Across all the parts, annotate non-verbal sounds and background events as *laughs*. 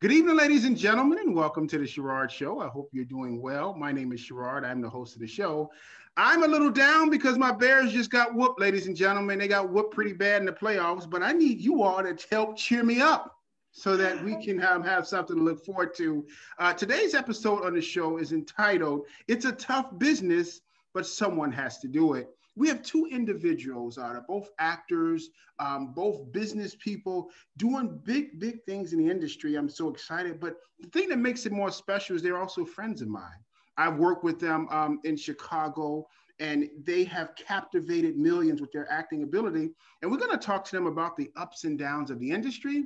Good evening, ladies and gentlemen, and welcome to the Sherard Show. I hope you're doing well. My name is Sherard. I'm the host of the show. I'm a little down because my Bears just got whooped, ladies and gentlemen. They got whooped pretty bad in the playoffs, but I need you all to help cheer me up so that we can have, have something to look forward to. Uh, today's episode on the show is entitled It's a Tough Business, but Someone Has to Do It we have two individuals that are both actors, um, both business people doing big, big things in the industry. I'm so excited. But the thing that makes it more special is they're also friends of mine. I've worked with them um, in Chicago and they have captivated millions with their acting ability. And we're going to talk to them about the ups and downs of the industry,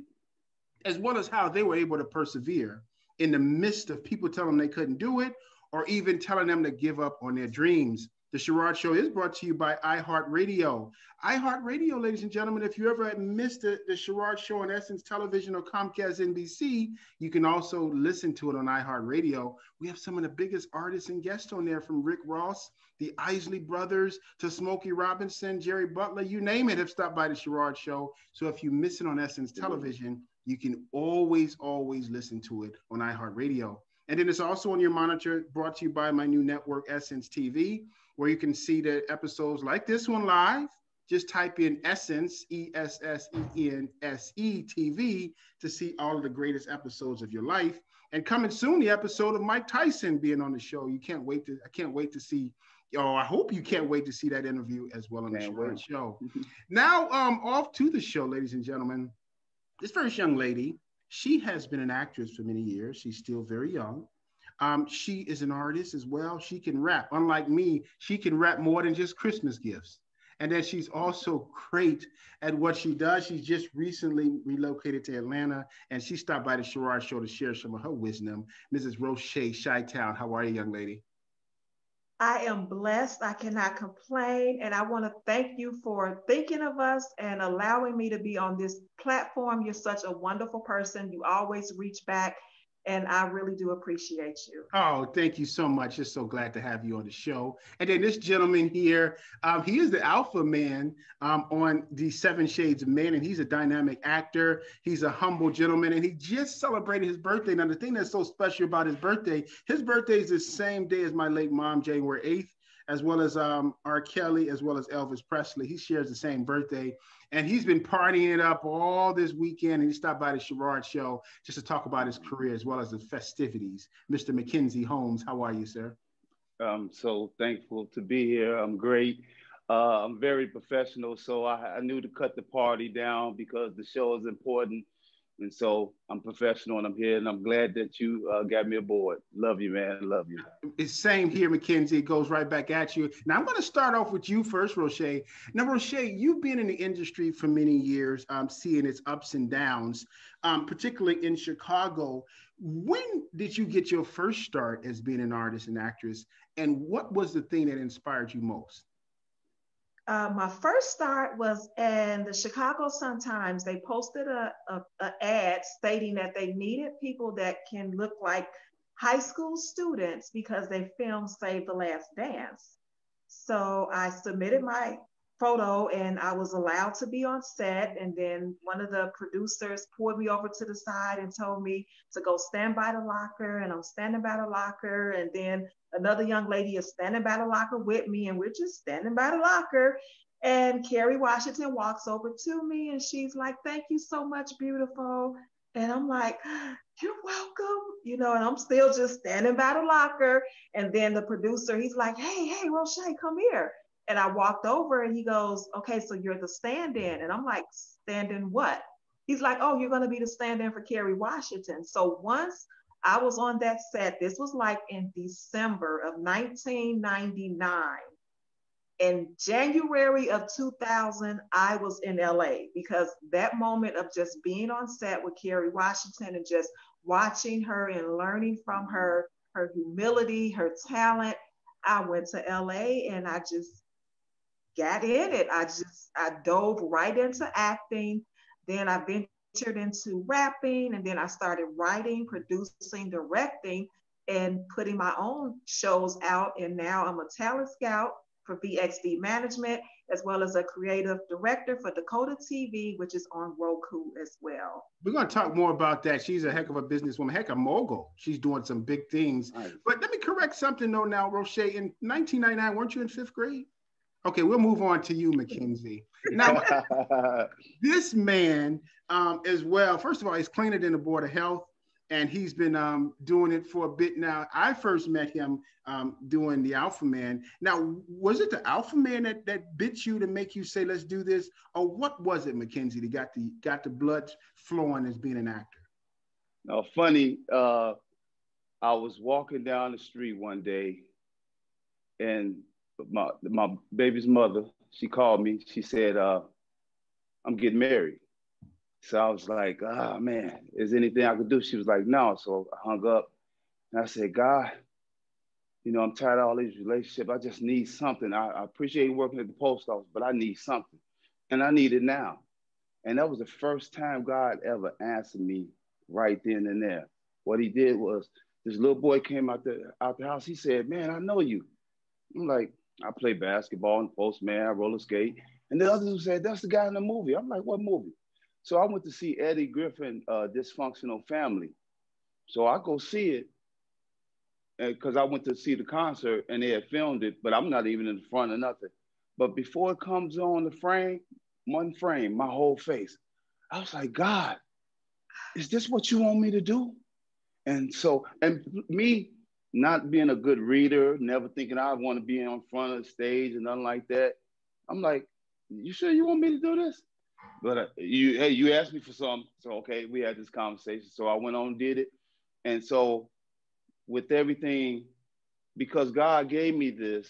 as well as how they were able to persevere in the midst of people telling them they couldn't do it, or even telling them to give up on their dreams. The Sherard Show is brought to you by iHeartRadio. iHeartRadio, ladies and gentlemen, if you ever missed the, the Sherard Show on Essence Television or Comcast NBC, you can also listen to it on iHeartRadio. We have some of the biggest artists and guests on there from Rick Ross, the Isley Brothers, to Smokey Robinson, Jerry Butler, you name it, have stopped by the Sherard Show. So if you miss it on Essence Television, you can always, always listen to it on iHeartRadio. And then it's also on your monitor, brought to you by my new network, Essence TV where you can see the episodes like this one live. Just type in Essence, E S S E N S E TV to see all of the greatest episodes of your life. And coming soon, the episode of Mike Tyson being on the show. You can't wait to, I can't wait to see Oh, I hope you can't wait to see that interview as well on the show. *laughs* now, um, off to the show, ladies and gentlemen. This first young lady, she has been an actress for many years. She's still very young. Um, she is an artist as well. She can rap. Unlike me, she can rap more than just Christmas gifts. And then she's also great at what she does. She's just recently relocated to Atlanta and she stopped by the Sherard Show to share some of her wisdom. Mrs. Roche Chi-Town, how are you, young lady? I am blessed. I cannot complain. And I want to thank you for thinking of us and allowing me to be on this platform. You're such a wonderful person. You always reach back and I really do appreciate you. Oh, thank you so much. Just so glad to have you on the show. And then this gentleman here, um, he is the alpha man um, on the Seven Shades of Man, and he's a dynamic actor. He's a humble gentleman, and he just celebrated his birthday. Now, the thing that's so special about his birthday, his birthday is the same day as my late mom, January 8th as well as um, R. Kelly, as well as Elvis Presley. He shares the same birthday, and he's been partying it up all this weekend. And he stopped by the Sherard Show just to talk about his career as well as the festivities. Mr. Mckenzie Holmes, how are you, sir? I'm so thankful to be here. I'm great. Uh, I'm very professional, so I, I knew to cut the party down because the show is important and so I'm professional and I'm here and I'm glad that you uh, got me aboard. Love you, man. Love you. It's same here, Mckenzie. It goes right back at you. Now I'm going to start off with you first, Roche. Now, Roche, you've been in the industry for many years, um, seeing its ups and downs, um, particularly in Chicago. When did you get your first start as being an artist and actress? And what was the thing that inspired you most? Uh, my first start was in the Chicago Sun Times. They posted a, a, a, ad stating that they needed people that can look like high school students because they filmed Save the Last Dance. So I submitted my photo and I was allowed to be on set. And then one of the producers pulled me over to the side and told me to go stand by the locker. And I'm standing by the locker. And then another young lady is standing by the locker with me, and we're just standing by the locker. And Kerry Washington walks over to me and she's like, Thank you so much, beautiful. And I'm like, *gasps* You're welcome. You know, and I'm still just standing by the locker. And then the producer, he's like, Hey, hey, Roche, come here. And I walked over and he goes, Okay, so you're the stand in. And I'm like, Stand in what? He's like, Oh, you're going to be the stand in for Kerry Washington. So once I was on that set. This was like in December of 1999. In January of 2000, I was in LA because that moment of just being on set with Kerry Washington and just watching her and learning from her, her humility, her talent, I went to LA and I just got in it. I just, I dove right into acting. Then I ventured into rapping and then I started writing, producing, directing, and putting my own shows out. And now I'm a talent scout for VXV Management, as well as a creative director for Dakota TV, which is on Roku as well. We're going to talk more about that. She's a heck of a businesswoman, heck of a mogul. She's doing some big things. Nice. But let me correct something though now, Roche. In 1999, weren't you in fifth grade? Okay, we'll move on to you, Mckenzie. Now, *laughs* this man um, as well, first of all, he's cleaner than the Board of Health and he's been um, doing it for a bit now. I first met him um, doing the Alpha Man. Now, was it the Alpha Man that, that bit you to make you say, "Let's do this," or what was it, Mckenzie, that got the got the blood flowing as being an actor? No, funny. Uh, I was walking down the street one day, and my my baby's mother she called me. She said, uh, "I'm getting married." So I was like, ah, oh, man, is anything I could do? She was like, no. So I hung up and I said, God, you know, I'm tired of all these relationships. I just need something. I, I appreciate working at the post office, but I need something. And I need it now. And that was the first time God ever answered me right then and there. What he did was this little boy came out the out the house. He said, Man, I know you. I'm like, I play basketball and postman, I roller skate. And the others who said, That's the guy in the movie. I'm like, What movie? So I went to see Eddie Griffin, uh, Dysfunctional Family. So I go see it And because I went to see the concert and they had filmed it, but I'm not even in the front of nothing. But before it comes on the frame, one frame, my whole face, I was like, God, is this what you want me to do? And so, and me not being a good reader, never thinking I want to be on front of the stage and nothing like that. I'm like, you sure you want me to do this? But uh, you, hey, you asked me for some, so okay, we had this conversation. So I went on and did it, and so with everything, because God gave me this,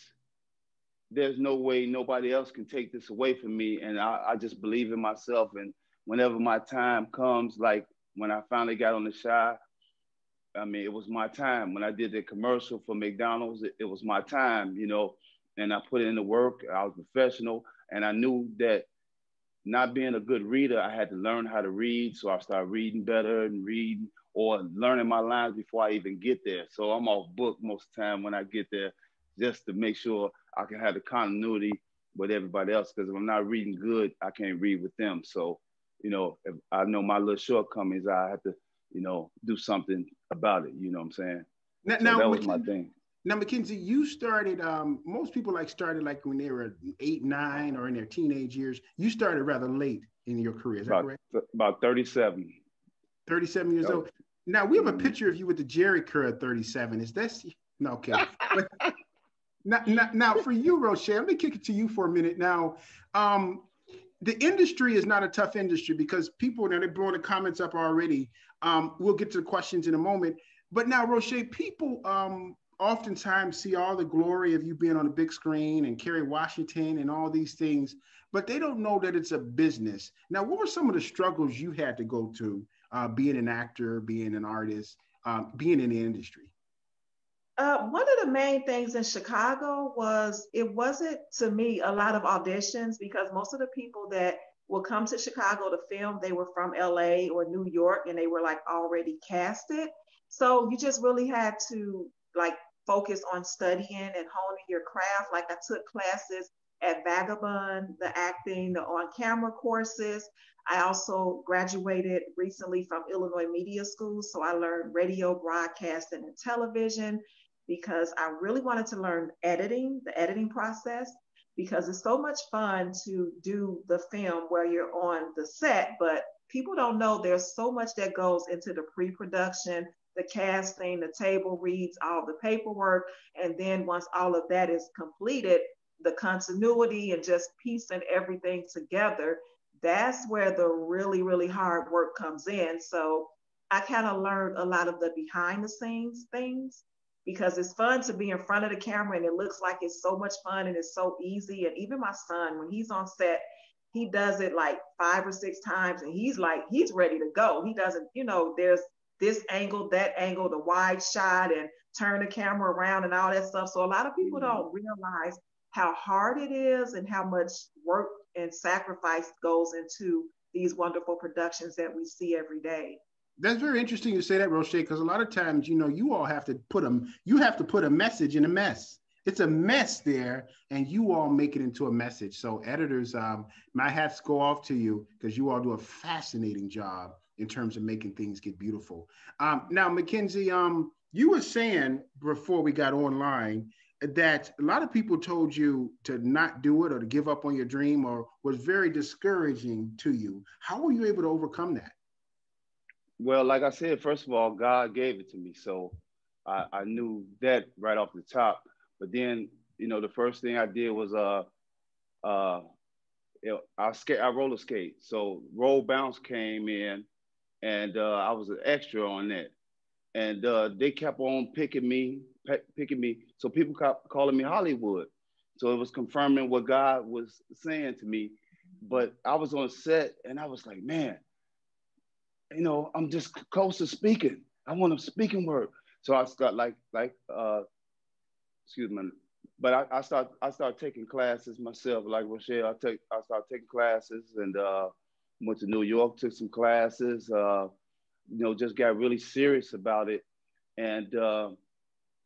there's no way nobody else can take this away from me, and I, I just believe in myself. And whenever my time comes, like when I finally got on the Chi, I mean, it was my time. When I did the commercial for McDonald's, it, it was my time, you know, and I put in the work. I was professional, and I knew that not being a good reader, I had to learn how to read. So I started reading better and reading or learning my lines before I even get there. So I'm off book most of the time when I get there just to make sure I can have the continuity with everybody else. Because if I'm not reading good, I can't read with them. So, you know, if I know my little shortcomings, I have to, you know, do something about it. You know what I'm saying? Now, so now that was my thing. Now, Mckenzie, you started, um, most people like started like when they were eight, nine, or in their teenage years. You started rather late in your career, is about, that correct? About 37. 37 years old. Now, we have a mm-hmm. picture of you with the Jheri curl at 37. Is that, no, okay. *laughs* now, now, now, for you, Rochelle, let me kick it to you for a minute. Now, um, the industry is not a tough industry because people, now they're blowing the comments up already. Um, we'll get to the questions in a moment. But now, Roche, people um, oftentimes see all the glory of you being on the big screen and Kerry Washington and all these things, but they don't know that it's a business. Now, what were some of the struggles you had to go to uh, being an actor, being an artist, um, being in the industry? Uh, one of the main things in Chicago was it wasn't to me a lot of auditions because most of the people that would come to Chicago to film, they were from LA or New York and they were like already casted. So you just really had to like focus on studying and honing your craft. Like I took classes at Vagabond, the acting, the on camera courses. I also graduated recently from Illinois Media School. So I learned radio, broadcasting, and television because I really wanted to learn editing, the editing process, because it's so much fun to do the film where you're on the set, but people don't know there's so much that goes into the pre production, the casting, the table reads, all the paperwork. And then once all of that is completed, the continuity and just piecing everything together, that's where the really, really hard work comes in. So I kind of learned a lot of the behind the scenes things because it's fun to be in front of the camera and it looks like it's so much fun and it's so easy. And even my son, when he's on set, he does it like five or six times and he's like, he's ready to go. He doesn't, you know, there's this angle, that angle, the wide shot, and turn the camera around and all that stuff. So a lot of people mm-hmm. don't realize how hard it is and how much work and sacrifice goes into these wonderful productions that we see every day. That's very interesting you say that, Roche, because a lot of times, you know, you all have to put them, you have to put a message in a mess. it's a mess there, and you all make it into a message. So editors, um, my hats go off to you because you all do a fascinating job in terms of making things get beautiful. Um, now, Mckenzie, um, you were saying before we got online that a lot of people told you to not do it or to give up on your dream or was very discouraging to you. How were you able to overcome that? Well, like I said, first of all, God gave it to me. So I, I knew that right off the top. But then, you know, the first thing I did was uh uh know, I skate I roller skate. So roll bounce came in and uh, I was an extra on that. And uh, they kept on picking me, picking me. So people kept calling me Hollywood. So it was confirming what God was saying to me. But I was on set and I was like, man, you know, I'm just close to speaking. I want a speaking word. So I start like like uh, excuse me, but I, I start I start taking classes myself. Like Rochelle, I take I start taking classes and uh, went to New York, took some classes. Uh, you know, just got really serious about it, and uh,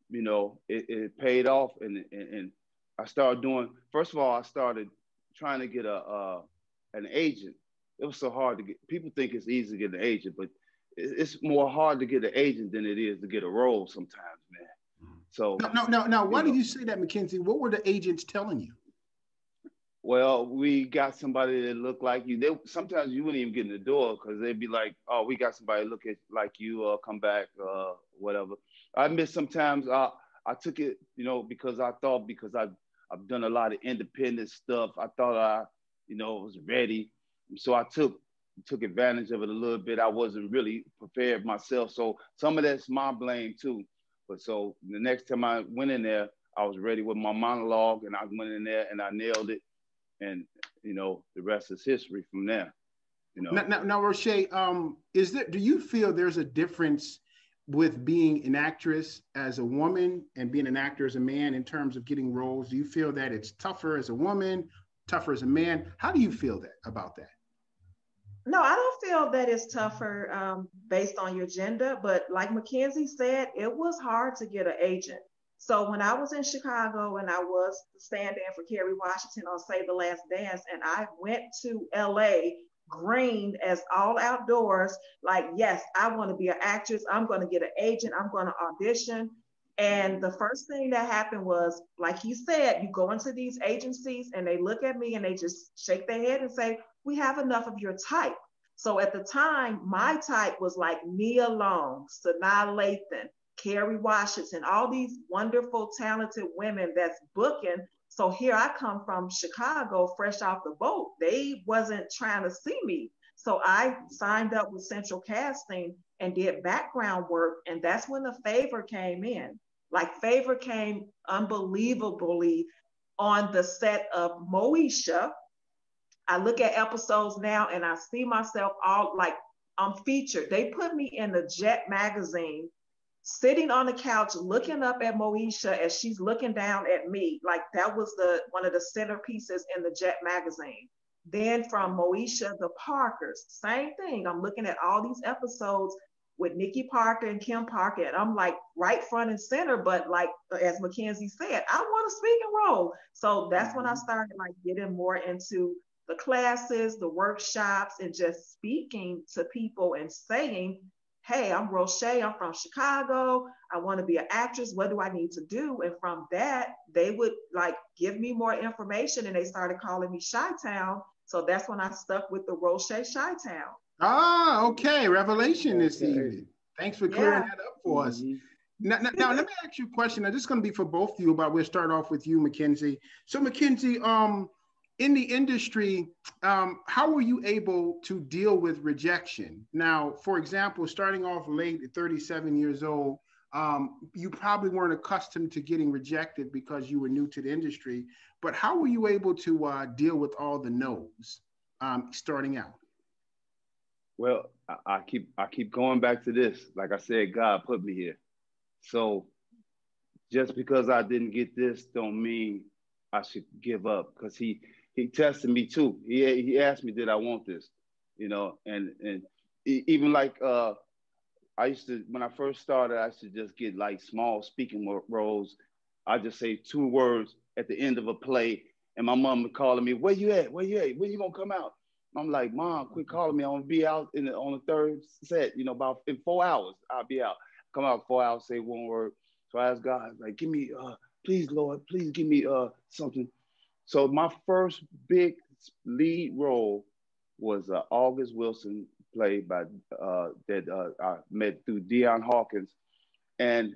you know, it, it paid off. And, and, and I started doing. First of all, I started trying to get a uh, an agent. It was so hard to get. People think it's easy to get an agent, but it's more hard to get an agent than it is to get a role sometimes, man. So no, no, no. no. Why did you say that, Mckenzie? What were the agents telling you? Well, we got somebody that looked like you. They sometimes you wouldn't even get in the door because they'd be like, "Oh, we got somebody look at like you, uh, come back, uh, whatever." I admit sometimes I I took it, you know, because I thought because I I've done a lot of independent stuff. I thought I, you know, was ready, so I took took advantage of it a little bit. I wasn't really prepared myself. So some of that's my blame too. But so the next time I went in there, I was ready with my monologue and I went in there and I nailed it. And, you know, the rest is history from there. You know. Now, now, now Roche, um, is there, do you feel there's a difference with being an actress as a woman and being an actor as a man in terms of getting roles? Do you feel that it's tougher as a woman, tougher as a man? How do you feel that about that? No, I don't feel that it's tougher um, based on your gender, but like Mckenzie said, it was hard to get an agent. So when I was in Chicago and I was stand-in for Kerry Washington on Save the Last Dance, and I went to LA green as all outdoors, like, yes, I want to be an actress. I'm going to get an agent. I'm going to audition. And the first thing that happened was, like he said, you go into these agencies and they look at me and they just shake their head and say, we have enough of your type. So at the time, my type was like Nia Long, Sanaa Lathan, Kerry Washington, all these wonderful, talented women that's booking. So here I come from Chicago, fresh off the boat. They wasn't trying to see me. So I signed up with Central Casting and did background work. And that's when the favor came in. Like favor came unbelievably on the set of Moesha, I look at episodes now and I see myself all like I'm featured. They put me in the Jet magazine, sitting on the couch looking up at Moesha as she's looking down at me. Like that was the one of the centerpieces in the Jet magazine. Then from Moesha, the Parkers, same thing. I'm looking at all these episodes with Nikki Parker and Kim Parker, and I'm like right front and center. But like as Mckenzie said, I want to speak a speaking role. So that's when I mm-hmm. started like getting more into the classes, the workshops, and just speaking to people and saying, hey, I'm Roche, I'm from Chicago. I want to be an actress. What do I need to do? And from that, they would like give me more information and they started calling me Chi Town. So that's when I stuck with the Roche Chi Town. Ah, okay. Revelation okay. this evening. Thanks for clearing yeah. that up for us. Mm-hmm. Now, now, now, let me ask you a question. Now, this is going to be for both of you, but we'll start off with you, Mckenzie. So, Mckenzie, um, in the industry, um, how were you able to deal with rejection? Now, for example, starting off late at 37 years old, um, you probably weren't accustomed to getting rejected because you were new to the industry. But how were you able to uh, deal with all the no's um, starting out? Well, I, I keep I keep going back to this. Like I said, God put me here. So just because I didn't get this, don't mean I should give up. Because He he tested me too. He he asked me, did I want this? You know, and and even like uh, I used to when I first started, I used to just get like small speaking roles. I just say two words at the end of a play, and my mom calling me, "Where you at? Where you at? When you gonna come out?" I'm like, "Mom, quit calling me. I'm gonna be out in the, on the third set. You know, about in four hours, I'll be out. Come out four hours, say one word." So I asked God, like, "Give me, uh, please, Lord, please give me uh something." So my first big lead role was uh, August Wilson play by uh, that uh, I met through Dion Hawkins, and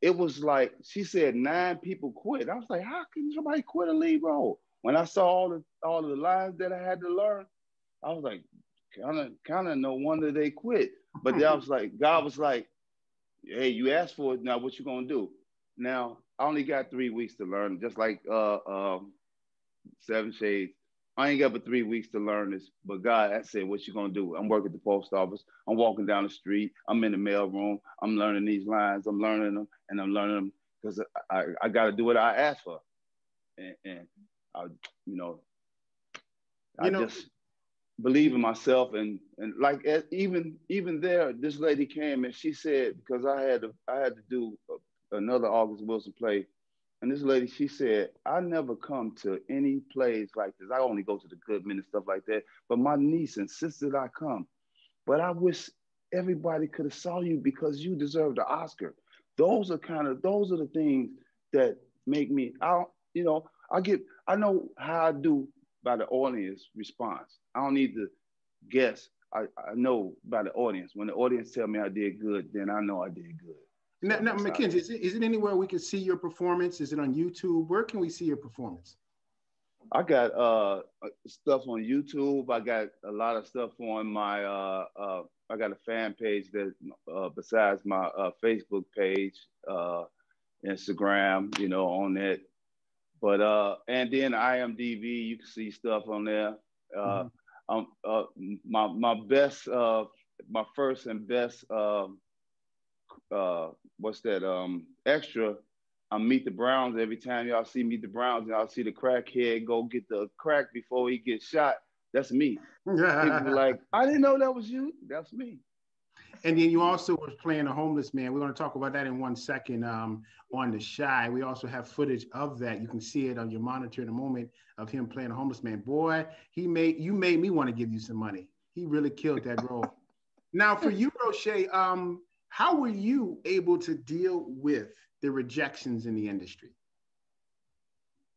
it was like she said nine people quit. I was like, how can somebody quit a lead role? When I saw all the all the lines that I had to learn, I was like, kind of kind of no wonder they quit. But I was like, God was like, hey, you asked for it. Now what you gonna do? Now I only got three weeks to learn, just like uh, um, Seven Shades. I ain't got but three weeks to learn this. But God, I said, what you gonna do? I'm working at the post office. I'm walking down the street. I'm in the mail room. I'm learning these lines. I'm learning them, and I'm learning them because I, I, I got to do what I asked for. And, and I, you know, I know, just believe in myself. And and like eh, even even there, this lady came and she said because I had to I had to do another August Wilson play and this lady, she said, I never come to any plays like this. I only go to the Goodman and stuff like that. But my niece insisted I come. But I wish everybody could have saw you because you deserve the Oscar. Those are kind of those are the things that make me. I you know I get I know how I do by the audience response. I don't need to guess. I, I know by the audience. When the audience tell me I did good, then I know I did good. Now, now Mackenzie, is it, is it anywhere we can see your performance? Is it on YouTube? Where can we see your performance? I got uh, stuff on YouTube. I got a lot of stuff on my. Uh, uh, I got a fan page that, uh, besides my uh, Facebook page, uh, Instagram, you know, on it. But uh, and then IMDb, you can see stuff on there. Uh, mm-hmm. um, uh, my my best, uh, my first and best uh, what's that um extra I Meet the Browns every time y'all see Meet the Browns and y'all see the crackhead go get the crack before he gets shot. That's me. People *laughs* like, I didn't know that was you. That's me. And then you also was playing a homeless man. We're going to talk about that in one second um, on the shy. We also have footage of that. You can see it on your monitor in a moment of him playing a homeless man. Boy, he made you made me want to give you some money. He really killed that role. *laughs* now for you, Roche, um, how were you able to deal with the rejections in the industry?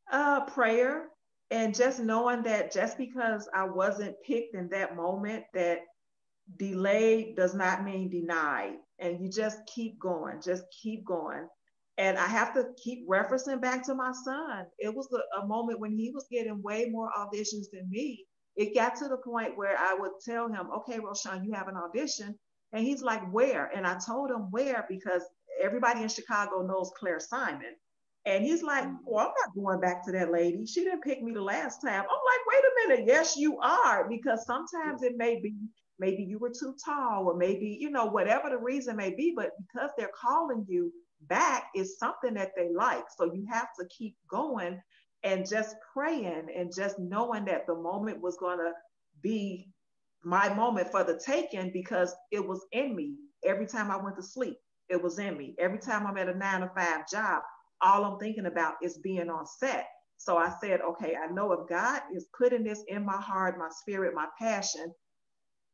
Uh, prayer and just knowing that just because I wasn't picked in that moment, that delayed does not mean denied. And you just keep going, just keep going. And I have to keep referencing back to my son. It was a, a moment when he was getting way more auditions than me. It got to the point where I would tell him, okay, Roshan, you have an audition. And he's like, where? And I told him where because everybody in Chicago knows Claire Simon. And he's like, well, I'm not going back to that lady. She didn't pick me the last time. I'm like, wait a minute. Yes, you are. Because sometimes it may be, maybe you were too tall, or maybe, you know, whatever the reason may be. But because they're calling you back is something that they like. So you have to keep going and just praying and just knowing that the moment was going to be my moment for the taking because it was in me every time I went to sleep. It was in me. Every time I'm at a nine to five job, all I'm thinking about is being on set. So I said, okay, I know if God is putting this in my heart, my spirit, my passion,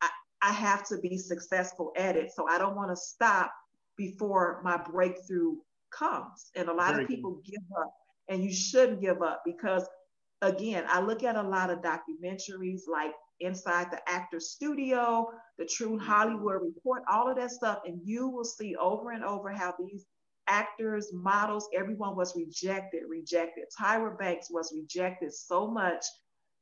I, I have to be successful at it. So I don't want to stop before my breakthrough comes. And a lot Very of people good. give up, and you shouldn't give up because, again, I look at a lot of documentaries like inside the actor studio, the True Hollywood Report, all of that stuff. And you will see over and over how these actors, models, everyone was rejected, rejected. Tyra Banks was rejected so much,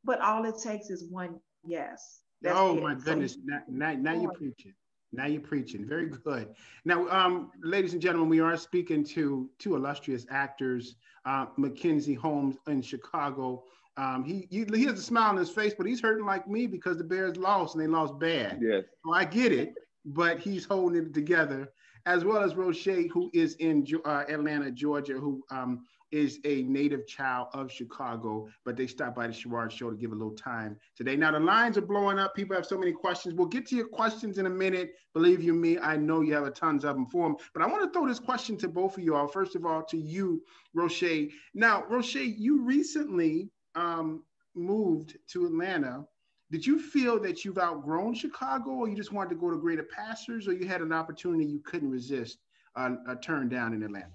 but all it takes is one yes. That's oh it. my goodness. So, now, now, now you're preaching. Now you're preaching. Very good. Now, um, ladies and gentlemen, we are speaking to two illustrious actors, uh, Mckenzie Holmes in Chicago, um, he, he, he has a smile on his face, but he's hurting like me because the Bears lost and they lost bad. Yes. So I get it, but he's holding it together, as well as Roche, who is in uh, Atlanta, Georgia, who um, is a native child of Chicago, but they stopped by the Sherard Show to give a little time today. Now the lines are blowing up. People have so many questions. We'll get to your questions in a minute. Believe you me, I know you have a tons of them for them. But I want to throw this question to both of you all. First of all, to you, Roche. Now, Roche, you recently um, moved to Atlanta. Did you feel that you've outgrown Chicago, or you just wanted to go to greater pastures, or you had an opportunity you couldn't resist uh, a turn down in Atlanta?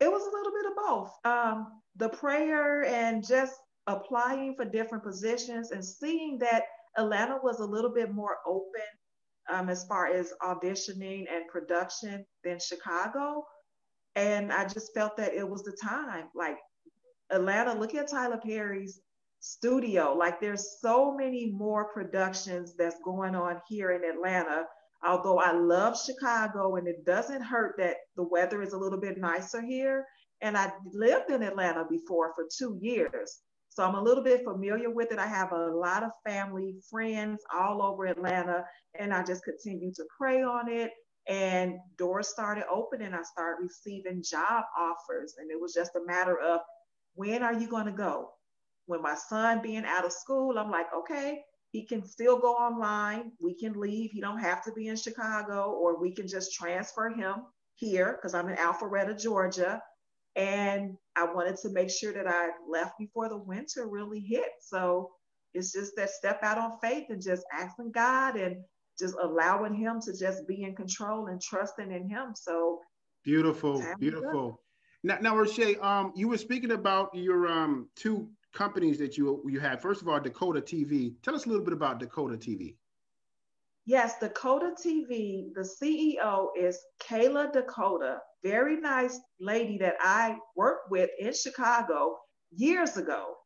It was a little bit of both. Um, the prayer and just applying for different positions and seeing that Atlanta was a little bit more open um, as far as auditioning and production than Chicago. And I just felt that it was the time. Like Atlanta, look at Tyler Perry's studio. Like there's so many more productions that's going on here in Atlanta although I love Chicago and it doesn't hurt that the weather is a little bit nicer here. And I lived in Atlanta before for two years. So I'm a little bit familiar with it. I have a lot of family, friends all over Atlanta, and I just continue to pray on it. And doors started opening. I started receiving job offers. And it was just a matter of when are you going to go? When my son being out of school, I'm like, okay, he can still go online. We can leave. He don't have to be in Chicago, or we can just transfer him here because I'm in Alpharetta, Georgia. And I wanted to make sure that I left before the winter really hit. So it's just that step out on faith and just asking God and just allowing Him to just be in control and trusting in Him. So beautiful, beautiful. Now, now, um, you were speaking about your um two companies that you you had. First of all, Dakota TV. Tell us a little bit about Dakota TV. Yes, Dakota TV. The CEO is Kayla Dakota, very nice lady that I worked with in Chicago years ago.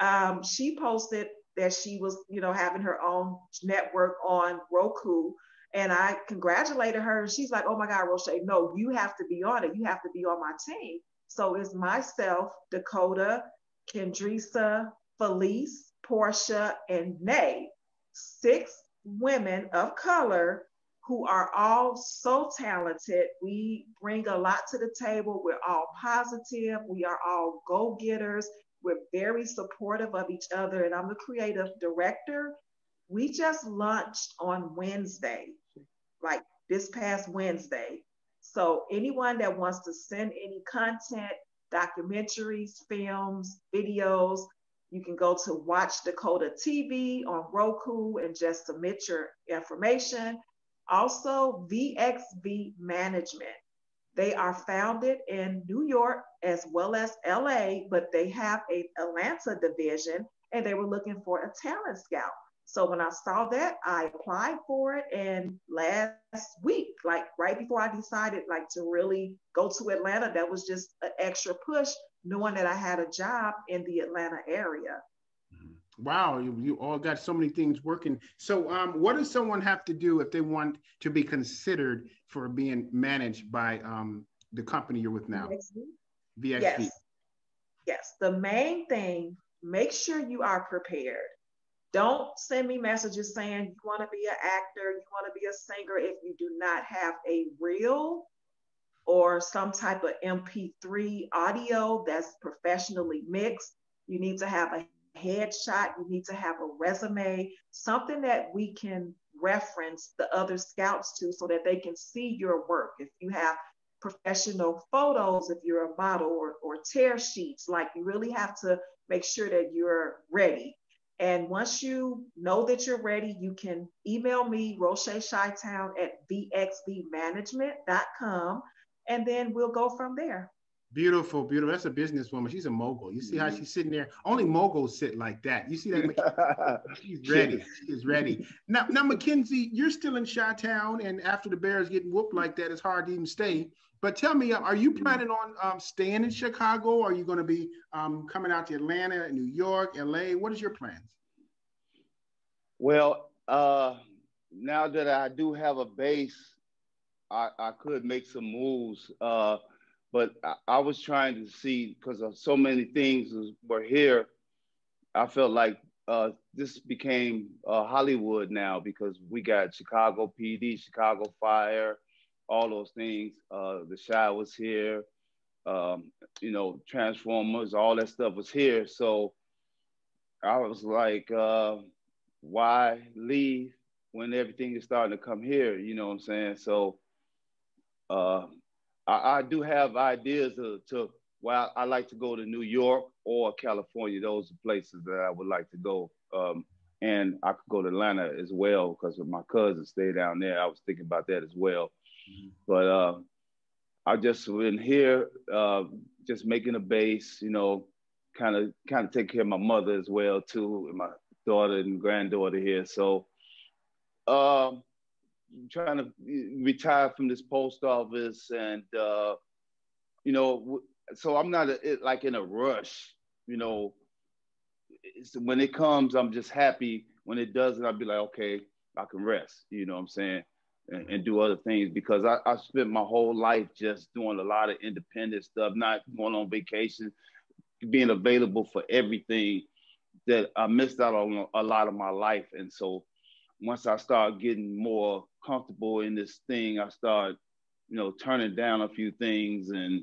Um, she posted that she was, you know, having her own network on Roku. And I congratulated her. She's like, oh my God, Roche, no, you have to be on it. You have to be on my team. So it's myself, Dakota, Kendrisa, Felice, Portia, and Nay, six women of color who are all so talented. We bring a lot to the table. We're all positive. We are all go getters. We're very supportive of each other. And I'm the creative director. We just launched on Wednesday, like this past Wednesday. So anyone that wants to send any content, documentaries, films, videos. You can go to Watch Dakota TV on Roku and just submit your information. Also, VXV Management. They are founded in New York as well as LA, but they have a Atlanta division and they were looking for a talent scout. So when I saw that, I applied for it. And last week, like right before I decided like to really go to Atlanta, that was just an extra push, knowing that I had a job in the Atlanta area. Mm-hmm. Wow, you, you all got so many things working. So, um, what does someone have to do if they want to be considered for being managed by um, the company you're with now? VXV. Yes. Yes. The main thing, make sure you are prepared. Don't send me messages saying you want to be an actor, you want to be a singer if you do not have a reel or some type of MP3 audio that's professionally mixed. You need to have a headshot, you need to have a resume, something that we can reference the other scouts to so that they can see your work. If you have professional photos, if you're a model or, or tear sheets, like you really have to make sure that you're ready. And once you know that you're ready, you can email me, Roche ChiTown at vxvmanagement.com, and then we'll go from there. Beautiful, beautiful. That's a businesswoman. She's a mogul. You see how mm-hmm. she's sitting there? Only moguls sit like that. You see that? *laughs* she's ready. She's ready. Now, now, Mckenzie, you're still in Chi-Town, and after the Bears getting whooped like that, it's hard to even stay. But tell me, are you mm-hmm. planning on um, staying in Chicago? Are you going to be um, coming out to Atlanta, New York, LA? What is your plans? Well, uh, now that I do have a base, I, I could make some moves. Uh, but I, I, was trying to see because of so many things were here. I felt like uh, this became uh, Hollywood now because we got Chicago PD, Chicago Fire, all those things. Uh, the Chi was here. um, you know, Transformers, all that stuff was here. So I was like, uh, why leave when everything is starting to come here? You know what I'm saying? So uh, I, I, do have ideas to, to well, I like to go to New York or California. Those are places that I would like to go. Um, and I could go to Atlanta as well because my cousins stay down there. I was thinking about that as well. But uh, I just been here, uh, just making a base, you know, kind of kind of take care of my mother as well too, and my daughter and granddaughter here. So, um, trying to retire from this post office, and uh, you know, so I'm not a, like in a rush, you know. when it comes, I'm just happy. When it doesn't, I'll be like, okay, I can rest. You know what I'm saying? And, and do other things because I, I spent my whole life just doing a lot of independent stuff, not going on vacation, being available for everything that I missed out on a lot of my life. And so once I started getting more comfortable in this thing, I started, you know, turning down a few things and,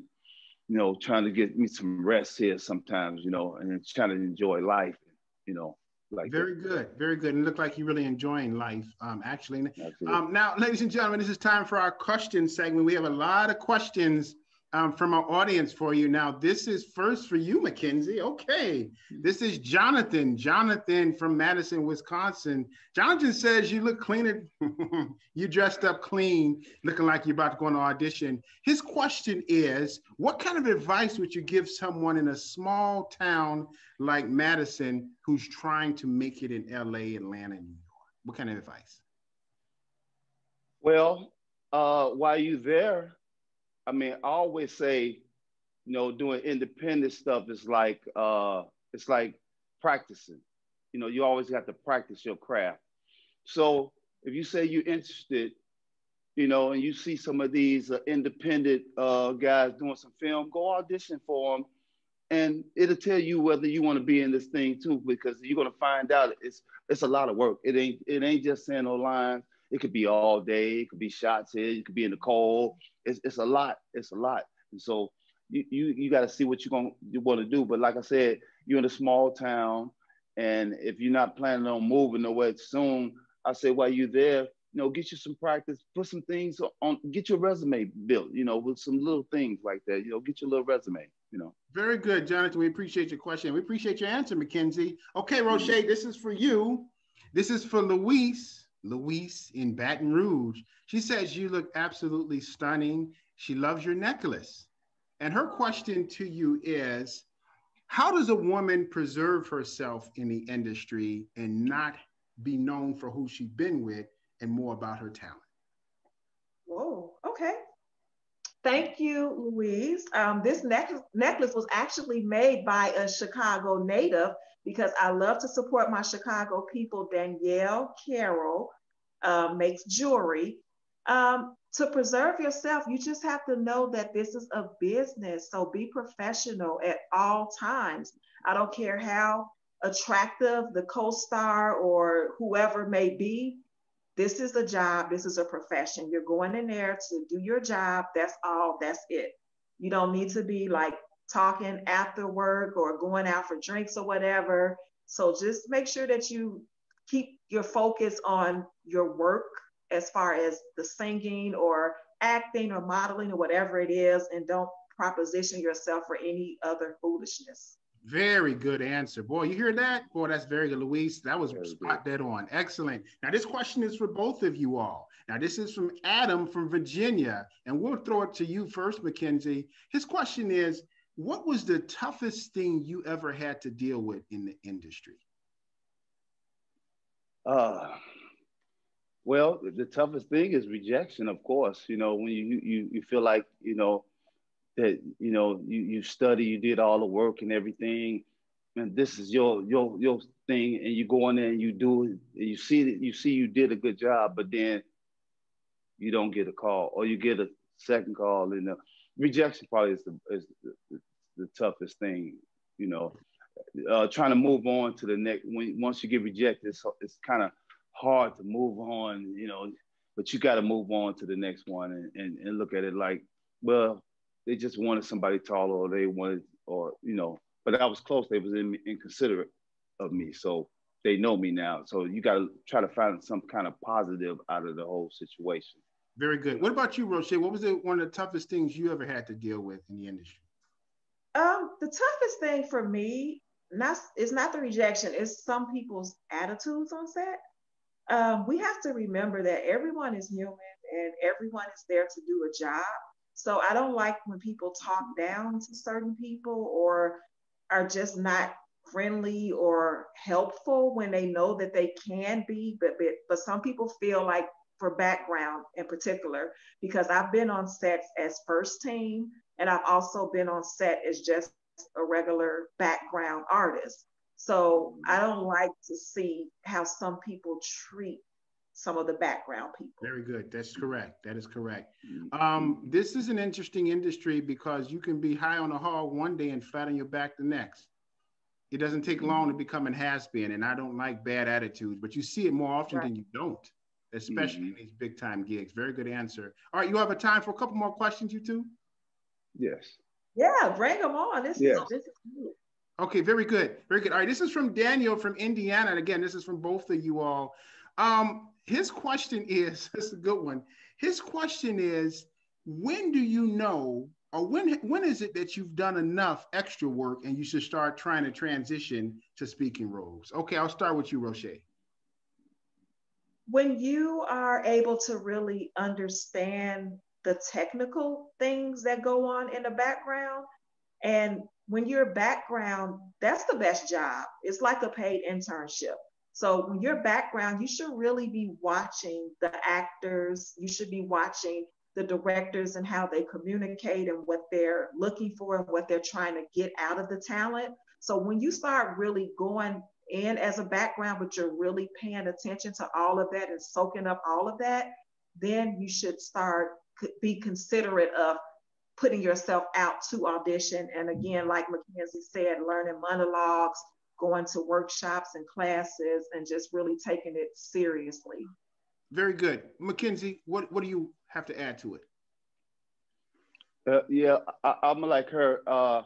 you know, trying to get me some rest here sometimes, you know, and trying to enjoy life, you know like very that. good very good. And look like you're really enjoying life um, actually. Um, now ladies and gentlemen this is time for our question segment. We have a lot of questions um, from our audience for you. Now this is first for you mackenzie. Okay. This is jonathan. Jonathan from madison wisconsin. Jonathan says you look cleaner. *laughs* You dressed up clean looking like you're about to go on an audition. His question is what kind of advice would you give someone in a small town like Madison who's trying to make it in LA, Atlanta, New York? What kind of advice? Well, uh, while you're there, I mean, I always say, you know, doing independent stuff is like uh, it's like practicing. You know, you always got to practice your craft. So if you say you're interested, you know, and you see some of these uh, independent uh, guys doing some film, go audition for them and it'll tell you whether you want to be in this thing too, because you're gonna find out it's it's a lot of work. It ain't it ain't just saying no lines. It could be all day. It could be shots here. You could be in the cold. It's it's a lot. It's a lot. And so you you you got to see what you're gonna you want to do. But like I said, you're in a small town, and if you're not planning on moving nowhere soon, I say while you're there, you know, get you some practice, put some things on, get your resume built, you know, with some little things like that. You know, get your little resume you know. Very good, Jonathan. We appreciate your question. We appreciate your answer, Mckenzie. Okay, Roche, mm-hmm. this is for you. This is for Louise. Louise in Baton Rouge. She says you look absolutely stunning. She loves your necklace. And her question to you is how does a woman preserve herself in the industry and not be known for who she's been with and more about her talent? Whoa, okay. Thank you, Louise. Um, this necklace, necklace was actually made by a Chicago native because I love to support my Chicago people. Danielle Carroll uh, makes jewelry. Um, to preserve yourself, you just have to know that this is a business. So be professional at all times. I don't care how attractive the co star or whoever may be, this is a job, this is a profession. You're going in there to do your job. That's all, that's it. You don't need to be like talking after work or going out for drinks or whatever. So just make sure that you keep your focus on your work as far as the singing or acting or modeling or whatever it is, and don't proposition yourself for any other foolishness. Very good answer. Boy, you hear that? Boy, that's very good, Luis. That was very spot good. dead on. Excellent. Now, this question is for both of you all. Now, this is from Adam from Virginia, and we'll throw it to you first, Mckenzie. His question is What was the toughest thing you ever had to deal with in the industry? Uh, well, the toughest thing is rejection, of course. You know, when you you you feel like you know that you know you you study, you did all the work and everything, and this is your your your thing, and you go in there and you do it, and you see that you see you did a good job, but then you don't get a call, or you get a second call, and the rejection probably is the is the, the, toughest thing, you know. Uh, trying to move on to the next when once you get rejected, it's, it's kind of hard to move on, you know. But you got to move on to the next one and, and, and look at it like, well, they just wanted somebody taller, or they wanted, or you know. But I was close. They was in, inconsiderate of me, so they know me now. So you got to try to find some kind of positive out of the whole situation. Very good. What about you, Roche? What was the, one of the toughest things you ever had to deal with in the industry? Um, the toughest thing for me, not is not the rejection, it's some people's attitudes on set. Um, we have to remember that everyone is human and everyone is there to do a job. So I don't like when people talk down to certain people or are just not friendly or helpful when they know that they can be, but but, but some people feel like for background in particular, because I've been on sets as first team and I've also been on set as just a regular background artist. So I mm-hmm. don't like to see how some people treat some of the background people. Very good. That's correct. That is correct. Mm-hmm. Um, this is an interesting industry because you can be high on a hog one day and flat on your back the next. It doesn't take long to mm-hmm. become an has been, and I don't like bad attitudes, but you see it more often right. than you don't, especially mm-hmm. in these big time gigs. Very good answer. All right, you have a time for a couple more questions, you two? Yes. Yeah, bring them on. This yes. is this is good. Okay, very good. Very good. All right, this is from Daniel from Indiana. And again, this is from both of you all. Um, his question is, *laughs* this is a good one. His question is, when do you know, or when when is it that you've done enough extra work and you should start trying to transition to speaking roles? Okay, I'll start with you, Roche. When you are able to really understand the technical things that go on in the background. And when you're background, that's the best job. It's like a paid internship. So when you're background, you should really be watching the actors. You should be watching the directors and how they communicate and what they're looking for and what they're trying to get out of the talent. So when you start really going in as a background, but you're really paying attention to all of that and soaking up all of that, then you should start be considerate of putting yourself out to audition. And again, like Mckenzie said, learning monologues, going to workshops and classes, and just really taking it seriously. Very good. Mckenzie, what, what do you have to add to it? Uh, yeah, I, am like her. Uh,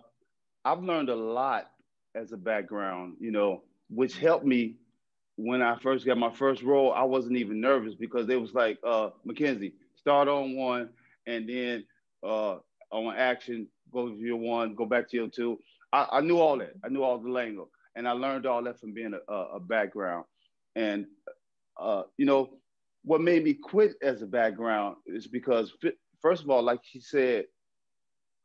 I've learned a lot as a background, you know, which helped me when I first got my first role. I wasn't even nervous because they was like, uh, Mckenzie, start on one, and then uh, on action, go to your one, go back to your two. I, I, knew all that. I knew all the lingo, and I learned all that from being a, a background. And uh, you know, what made me quit as a background is because, first of all, like she said,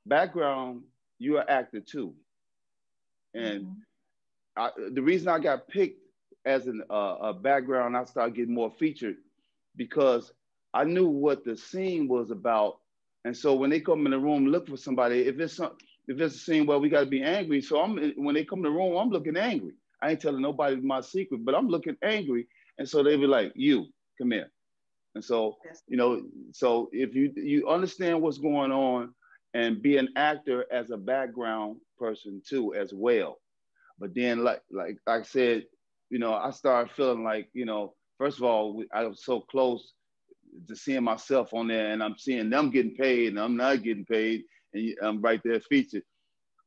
background, you're an actor too. And mm-hmm. I, the reason I got picked as an, uh, a background, I started getting more featured because I knew what the scene was about. And so when they come in the room, look for somebody. If it's some, if it's a scene where we got to be angry, so I'm when they come in the room, I'm looking angry. I ain't telling nobody my secret, but I'm looking angry. And so they be like, "You come here." And so you know, so if you you understand what's going on, and be an actor as a background person too as well. But then, like like I said, you know, I started feeling like you know, first of all, I was so close to seeing myself on there and I'm seeing them getting paid and I'm not getting paid and I'm right there featured.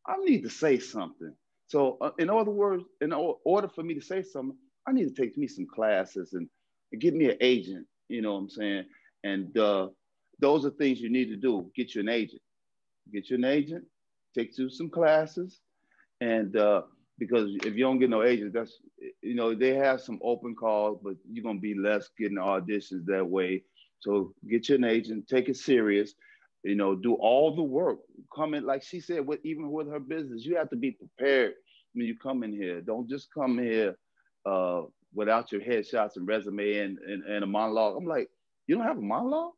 I need to say something. So uh, in other words, in order for me to say something, I need to take me some classes and, and get me an agent, you know what I'm saying? And uh, those are things you need to do. Get you an agent. Get you an agent, take you some classes. And uh, because if you don't get no agents, that's, you know, they have some open calls, but you're going to be less getting auditions that way. So get your agent, take it serious, you know, do all the work. Come in, like she said, with even with her business, you have to be prepared when you come in here. Don't just come here uh, without your headshots and resume and, and, and a monologue. I'm like, you don't have a monologue?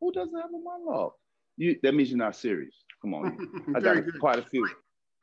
Who doesn't have a monologue? You that means you're not serious. Come on. *laughs* I got quite a few.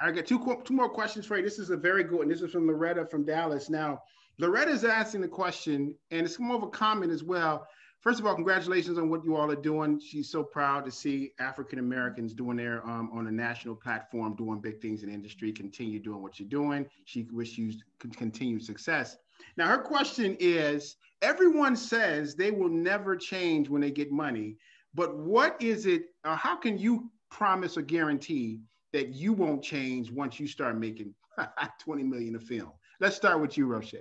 I got two two more questions for you. This is a very good one. This is from Loretta from Dallas. Now, Loretta is asking the question, and it's more of a comment as well first of all, congratulations on what you all are doing. She's so proud to see African Americans doing their um, on a national platform, doing big things in industry. Continue doing what you're doing. She wishes you continued success. Now, her question is: Everyone says they will never change when they get money, but what is it? How can you promise or guarantee that you won't change once you start making *laughs* 20 million a film? Let's start with you, Roche.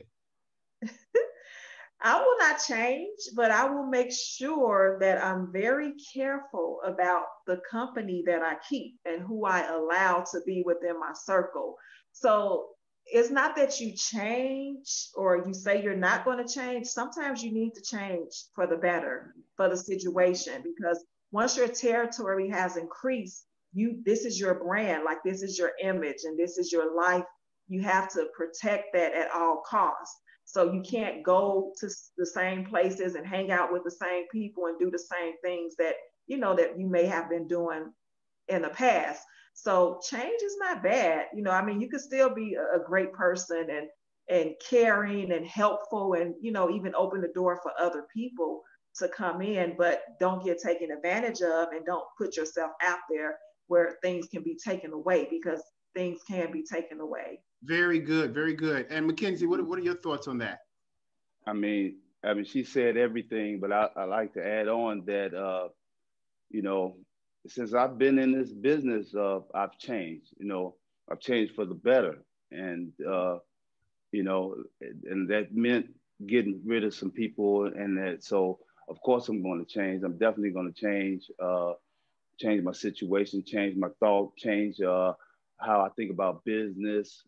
*laughs* I will not change, but I will make sure that I'm very careful about the company that I keep and who I allow to be within my circle. So it's not that you change or you say you're not going to change. Sometimes you need to change for the better for the situation because once your territory has increased, you this is your brand, like this is your image and this is your life. You have to protect that at all costs. So you can't go to the same places and hang out with the same people and do the same things that you know that you may have been doing in the past. So change is not bad. You know, I mean, you can still be a, great person and and caring and helpful and you know even open the door for other people to come in, but don't get taken advantage of and don't put yourself out there where things can be taken away because things can be taken away. Very good, very good. And Mckenzie, what, what are your thoughts on that? I mean, I mean, she said everything, but I, I like to add on that, uh, you know, since I've been in this business, uh, I've changed. You know, I've changed for the better, and uh, you know, and that meant getting rid of some people, and that. So, of course, I'm going to change. I'm definitely going to change, uh, change my situation, change my thought, change uh, how I think about business,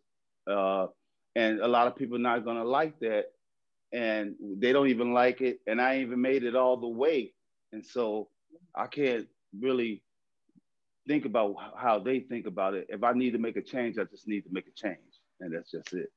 uh, and a lot of people are not gonna like that, and they don't even like it, and I even made it all the way, and so I can't really think about how they think about it. If I need to make a change, I just need to make a change, and that's just it.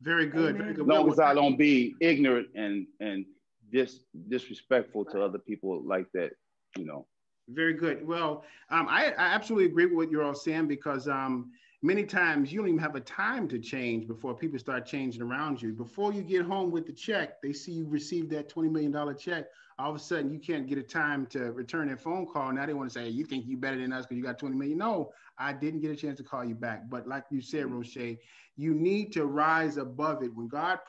Very good. Very good. As long as I don't be ignorant and and dis disrespectful to other people like that, you know. Very good. Well, um, I, I absolutely agree with what you're all saying because um, many times you don't even have a time to change before people start changing around you. Before you get home with the check, they see you received that $20 million check. All of a sudden, you can't get a time to return that phone call. Now they want to say, hey, you think you better than us because you got 20 million. No, I didn't get a chance to call you back. But like you said, Roche, you need to rise above it. When God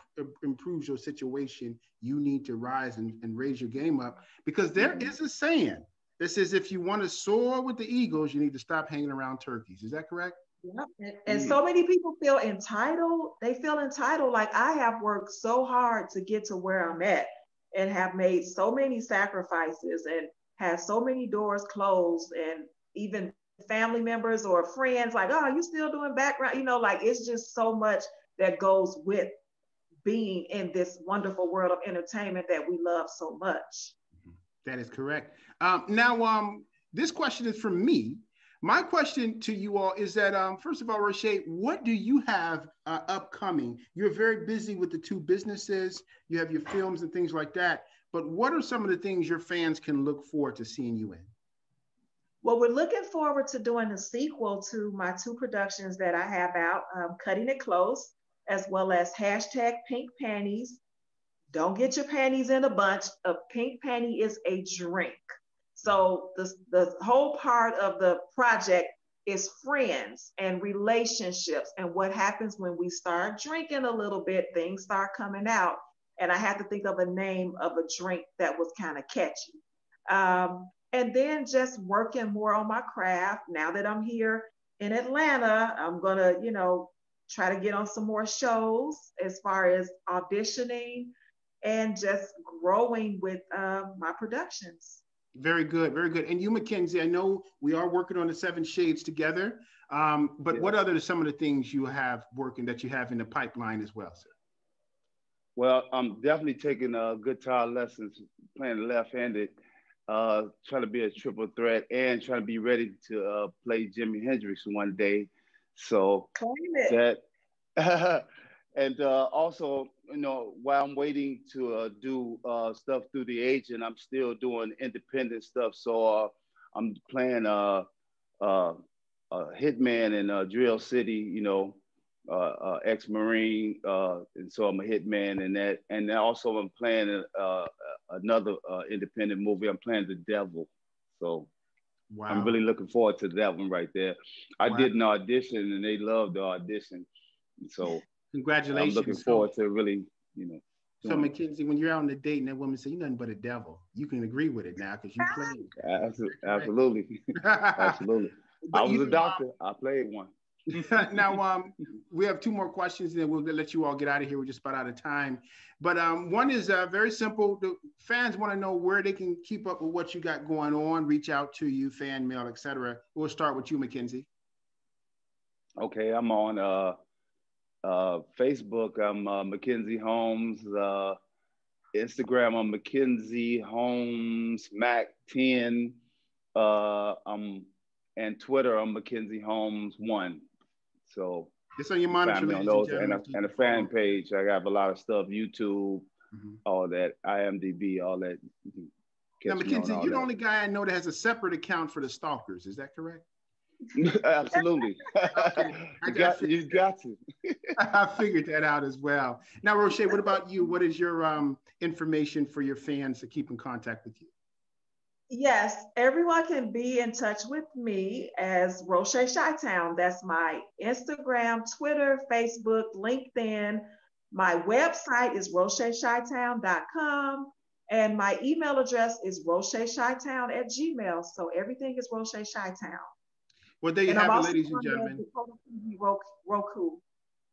improves your situation, you need to rise and, and raise your game up because there mm-hmm. is a saying that says if you want to soar with the eagles, you need to stop hanging around turkeys. Is that correct? Yep. And, and, hmm. so many people feel entitled. They feel entitled. Like I have worked so hard to get to where I'm at and have made so many sacrifices and had so many doors closed and even family members or friends like, oh, you still doing background? You know, like it's just so much that goes with being in this wonderful world of entertainment that we love so much. That is correct. Um, now, um, this question is from me my question to you all is that, um, first of all, Roche, what do you have uh, upcoming? You're very busy with the two businesses, you have your films and things like that. But what are some of the things your fans can look forward to seeing you in? Well, we're looking forward to doing a sequel to my two productions that I have out, um, Cutting It Close, as well as hashtag Pink Panties. Don't get your panties in a bunch. A pink panty is a drink. So the, the whole part of the project is friends and relationships and what happens when we start drinking a little bit, things start coming out. And I had to think of a name of a drink that was kind of catchy. Um, and then just working more on my craft. Now that I'm here in Atlanta, I'm gonna, you know, try to get on some more shows as far as auditioning and just growing with uh, my productions. Very good, very good. And you, Mckenzie, I know we are working on the seven shades together, um, but yeah. what other some of the things you have working that you have in the pipeline as well, sir? Well, I'm definitely taking uh, guitar lessons, playing left-handed, uh, trying to be a triple threat, and trying to be ready to uh, play Jimi Hendrix one day. So that, *laughs* and uh, also you know, while I'm waiting to uh, do uh, stuff through the agent, I'm still doing independent stuff. So uh, I'm playing uh, uh, Hitman in uh, Drill City, you know, ex-Marine, and so I'm a hitman in that. And also I'm playing another independent movie. I'm playing The Devil. So wow. I'm really looking forward to that one right there. I wow. did an audition and they loved the audition. So Congratulations. I'm looking forward to really, you know. So Mckenzie, when you're out on the date and that woman say you're nothing but a devil, you can agree with it now because you played. Absolutely, *laughs* absolutely. I was a doctor. I played one. *laughs* now, *laughs* um, we have two more questions, and then we'll let you all get out of here. We're just about out of time. But um, one is uh, very simple. The fans want to know where they can keep up with what you got going on, reach out to you, fan mail, etc. We'll start with you, Mckenzie. Okay, I'm on uh, uh, Facebook. I'm uh, Mckenzie Holmes. Uh, Instagram. I'm Mckenzie Holmes Mac 10. Uh, I'm and Twitter. I'm Mckenzie Holmes One. So it's on your monitor, on those, and, a, and a fan page. I got a lot of stuff, YouTube, mm-hmm. all that, IMDb, all that. Now, Mckenzie, you're that. the only guy I know that has a separate account for the stalkers. Is that correct? *laughs* Absolutely. you, got, you got to. I figured that out as well. Now, Roche, what about you? What is your um, information for your fans to keep in contact with you? Yes, everyone can be in touch with me as Roche ChiTown. That's my Instagram, Twitter, Facebook, LinkedIn. My website is rochechitown.com and my email address is rochechitown at gmail. So everything is Roche ChiTown. Well, there you and have it, ladies and gentlemen. Roku.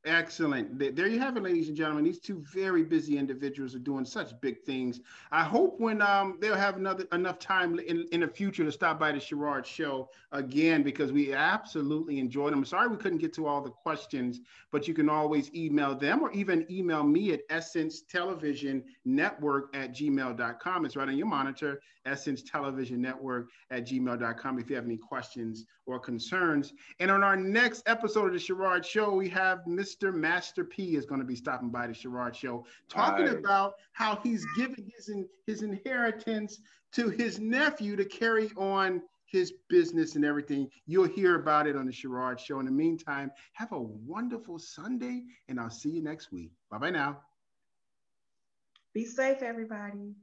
Excellent. There you have it, ladies and gentlemen. These two very busy individuals are doing such big things. I hope when um, they'll have another enough time in, in the future to stop by the Sherard show again because we absolutely enjoyed them. Sorry we couldn't get to all the questions, but you can always email them or even email me at Essence Television Network at gmail.com. It's right on your monitor, Essence Television Network at gmail.com if you have any questions or concerns. And on our next episode of the Sherard show, we have Mr. Mr. Master P is going to be stopping by the Sherard Show, talking right. about how he's giving his in, his inheritance to his nephew to carry on his business and everything. You'll hear about it on the Sherard Show. In the meantime, have a wonderful Sunday, and I'll see you next week. Bye bye now. Be safe, everybody.